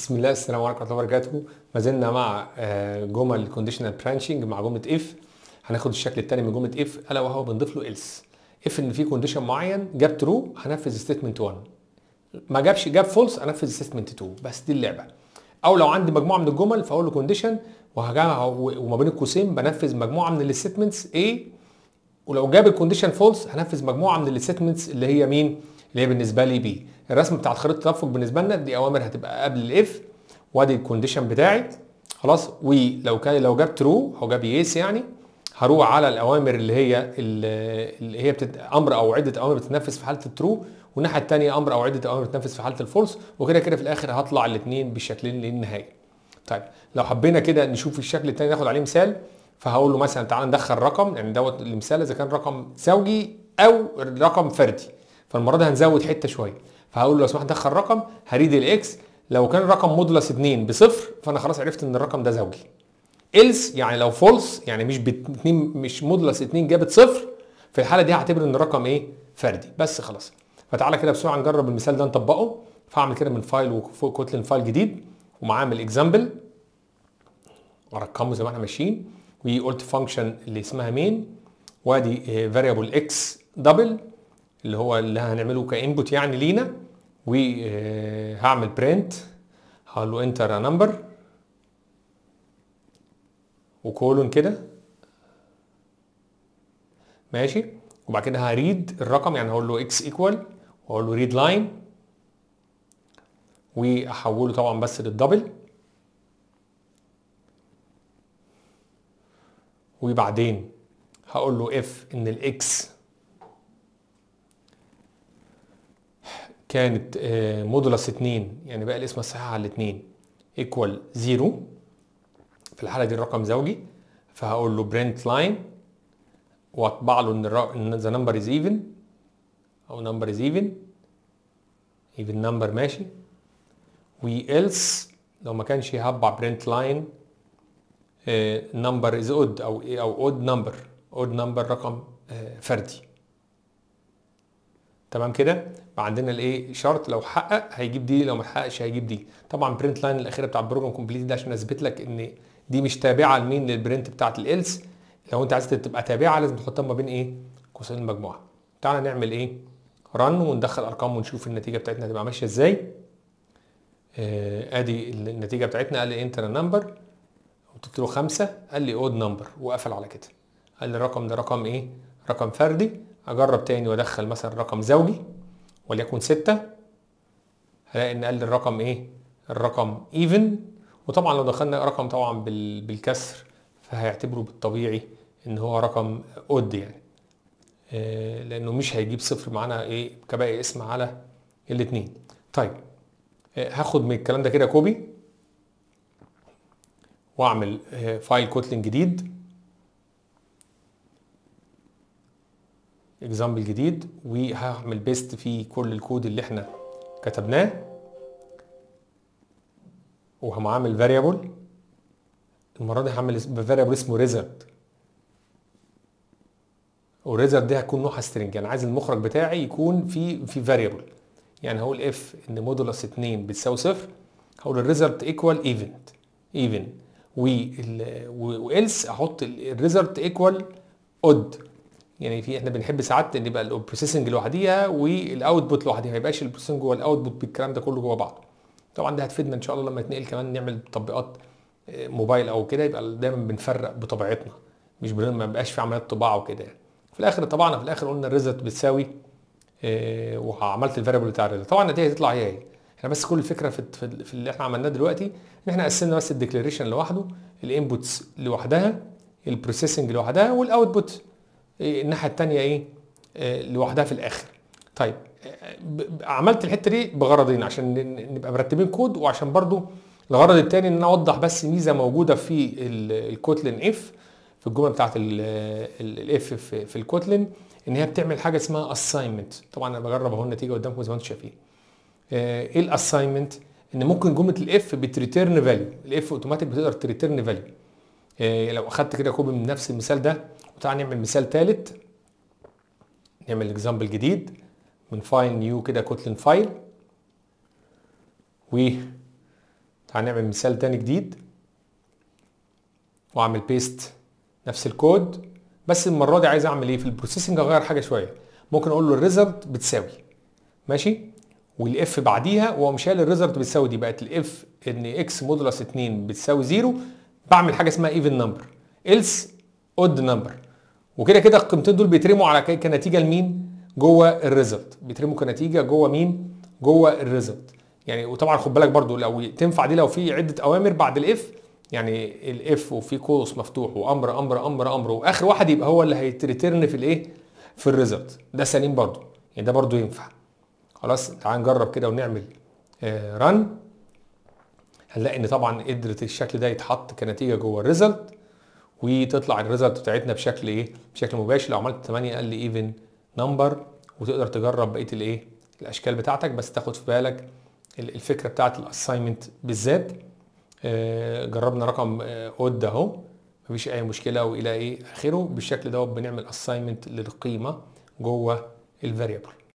بسم الله السلام عليكم ورحمة الله وبركاته. ما زلنا مع آه، جمل conditional branching مع جملة if هناخد الشكل الثاني من جملة if ألا وهو بنضيف له else if إن في condition معين جاب true هنفذ statement 1 ما جابش جاب false انفذ statement 2 بس دي اللعبة. أو لو عندي مجموعة من الجمل فأقول له condition وما بين القوسين بنفذ مجموعة من ال statements A. ولو جاب ال condition false هنفذ مجموعة من ال statements اللي هي مين؟ اللي هي بالنسبة لي بي الرسم بتاعت خريطة التدفق بالنسبة لنا دي أوامر هتبقى قبل ال if وأدي ال condition بتاعي. خلاص ولو كان لو جاب true أو جاب yes يعني هروح على الأوامر اللي هي اللي هي بتت... أمر أو عدة أوامر بتتنفذ في حالة ال true والناحية الثانية أمر أو عدة أوامر بتتنفذ في حالة ال false وكده كده في الآخر هطلع الاثنين بالشكلين للنهاية. طيب لو حبينا كده نشوف الشكل الثاني ناخد عليه مثال فهقول له مثلا تعالى ندخل رقم يعني دوت المثال إذا كان رقم زوجي أو رقم فردي. فالمرة دي هنزود حتة شوية. فهقول له لو سمحت دخل رقم ه read ال x لو كان رقم modulus 2 بصفر فأنا خلاص عرفت إن الرقم ده زوجي. else يعني لو false يعني مش باتنين مش modulus 2 جابت صفر في الحالة دي هعتبر إن الرقم إيه؟ فردي. بس خلاص. فتعالى كده بسرعة نجرب المثال ده نطبقه. فاعمل كده من file وفوق Kotlin file جديد ومعامل example ارقمه زي ما إحنا ماشيين. وقلت function اللي اسمها main وادي variable x double اللي هو اللي هنعمله ك input يعني لينا. وهعمل print هقول له enter number و colon كده. ماشي. وبعد كده ه read الرقم يعني هقول له x equal واقول له read line وأحوله طبعا بس لل double وبعدين هقول له if إن ال x كانت modulus 2 يعني باقي القسمة الصحيح على الاثنين equal 0 في الحالة دي الرقم زوجي فهقول له print line وأطبع له إن the number is even أو number is even even number ماشي. و else لو ما كانش هطبع print line number is odd أو أو odd number odd number رقم فردي. تمام كده؟ عندنا الإيه؟ شرط لو حقق هيجيب دي لو ما حققش هيجيب دي. طبعا print line الأخيرة بتاع ال program complete ده عشان أثبت لك إن دي مش تابعة لمين؟ لل print بتاعت ال else. لو أنت عايز تبقى تابعة لازم تحطها ما بين إيه؟ قوسين المجموعة. تعالى نعمل إيه؟ run وندخل أرقام ونشوف النتيجة بتاعتنا هتبقى ماشية إزاي. آه أدي النتيجة بتاعتنا. قال لي enter number قلت له خمسة. قال لي odd number وقفل على كده. قال لي الرقم ده رقم إيه؟ رقم فردي. أجرب تاني وأدخل مثلا رقم زوجي وليكن ستة هلاقي إن قال الرقم إيه؟ الرقم even وطبعا لو دخلنا رقم طبعا بالكسر فهيعتبره بالطبيعي إن هو رقم odd يعني. آه لأنه مش هيجيب صفر معانا إيه؟ كباقي قسمة على الاثنين طيب آه هاخد من الكلام ده كده copy وأعمل آه file Kotlin جديد. example جديد وهعمل paste فيه كل الكود اللي إحنا كتبناه. وهم عامل variable المرة دي هعمل variable اسمه result وال result دي هتكون نوعها string يعني عايز المخرج بتاعي يكون في في variable يعني هقول if إن modulus 2 بتساوي صفر هقول ال result equal even even و else أحط ال result equal odd يعني في إحنا بنحب ساعات ان يبقى ال processing لوحديها وال output لوحديها ما يبقاش ال processing جوه ال output بالكلام ده كله جوه بعض. طبعا ده هتفيدنا إن شاء الله لما نتنقل كمان نعمل تطبيقات موبايل أو كده يبقى دايما بنفرق بطبيعتنا مش ما بيبقاش في عمليات طباعة وكده يعني. في الآخر طبعنا في الآخر قلنا ال result بتساوي آه وعملت ال variable بتاع ال result طبعا النتيجة هتطلع هي هي. إحنا بس كل الفكرة في, في اللي إحنا عملناه دلوقتي إن إحنا قسمنا بس ال declaration لوحده ال inputs لوحدها ال processing لوحدها وال output الناحية الثانية إيه؟ آه لوحدها في الآخر. طيب آه عملت الحتة دي بغرضين عشان نبقى مرتبين كود وعشان برضو الغرض الثاني إن أنا أوضح بس ميزة موجودة في ال Kotlin if في الجملة بتاعت ال if في, ال Kotlin إن هي بتعمل حاجة اسمها assignment طبعا أنا بجرب أهو النتيجة قدامكم زي ما أنتم شايفين. آه إيه ال assignment إن ممكن جملة الاف بتريتيرن فاليو الاف اوتوماتيك بتقدر تريتيرن فاليو لو أخدت كده copy من نفس المثال ده وتعالى نعمل مثال ثالث نعمل example جديد من file new كده Kotlin file و تعال نعمل مثال تاني جديد. وأعمل paste نفس الكود بس المرة دي عايز أعمل إيه؟ في ال processing أغير حاجة شوية. ممكن أقول له ال result بتساوي. ماشي؟ وال if بعديها وهو مش قال ال result بتساوي دي. بقت ال if إن x modulus 2 بتساوي 0 بعمل حاجة اسمها even number else odd number وكده كده القيمتين دول بيترموا على كنتيجة لمين؟ جوه ال result. بيترموا كنتيجة جوه مين؟ جوه ال result. يعني وطبعا خد بالك برضو لو تنفع دي لو في عدة أوامر بعد ال if يعني ال if وفي قوس مفتوح وأمر أمر أمر أمر وآخر واحد يبقى هو اللي هيت return في الإيه؟ في ال result. ده سليم برضو. يعني ده برضو ينفع. خلاص تعال نجرب كده ونعمل run هنلاقي إن طبعا قدرت الشكل ده يتحط كنتيجة جوه ال result. وتطلع ال result بتاعتنا بشكل إيه؟ بشكل مباشر. لو عملت 8 قال لي even number وتقدر تجرب بقية الإيه؟ الأشكال بتاعتك. بس تاخد في بالك ال- الفكرة بتاعت ال assignment بالذات. آه، جربنا رقم odd أهو. مفيش أي مشكلة وإلى إيه؟ آخره. بالشكل دوت بنعمل assignment للقيمة جوه ال variable